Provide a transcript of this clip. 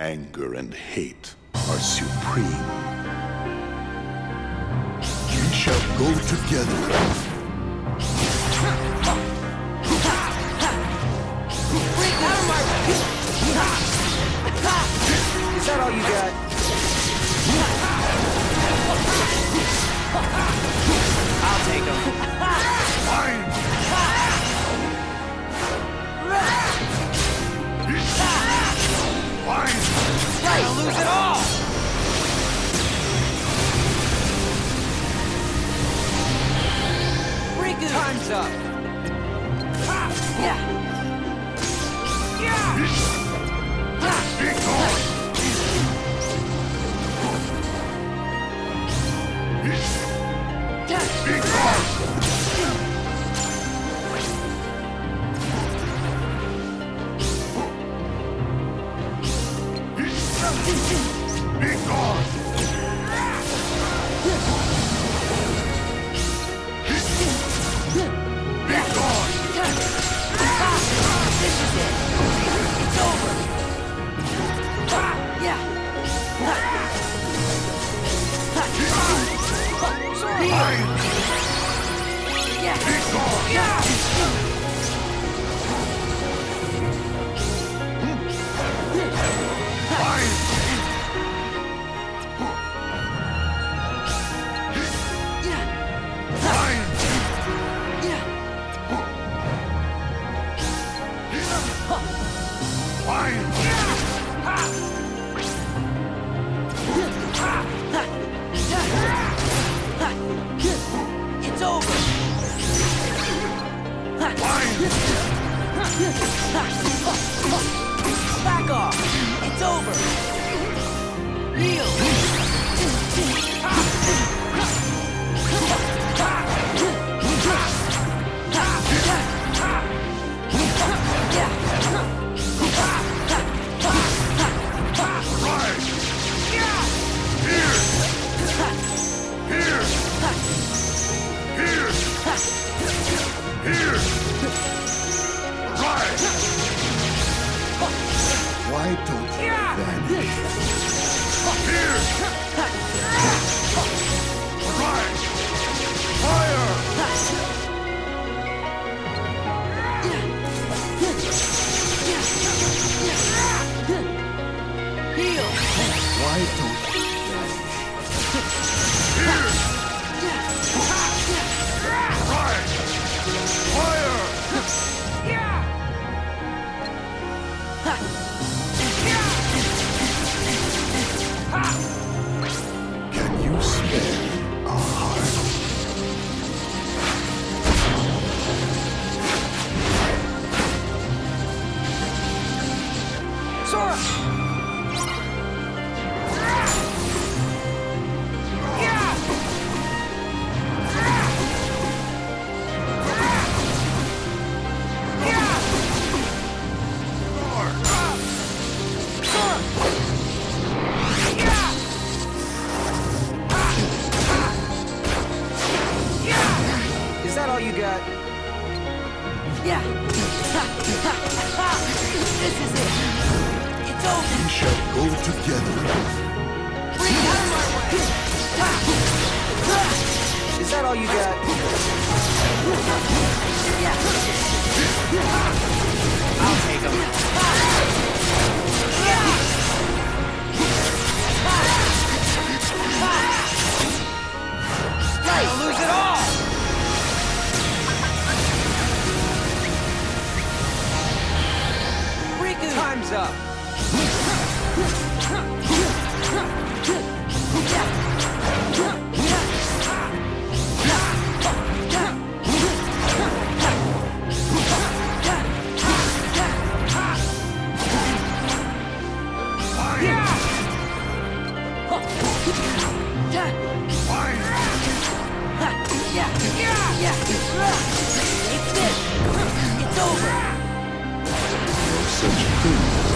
Anger and hate are supreme. We shall go together. Is that all you got? Riku! Time's up! Yeah! It's you got? Yeah. This is it. It's over. We shall go together. Bring out of my way. Is that all you got? Yeah. I'll take him. It's over. Such thing.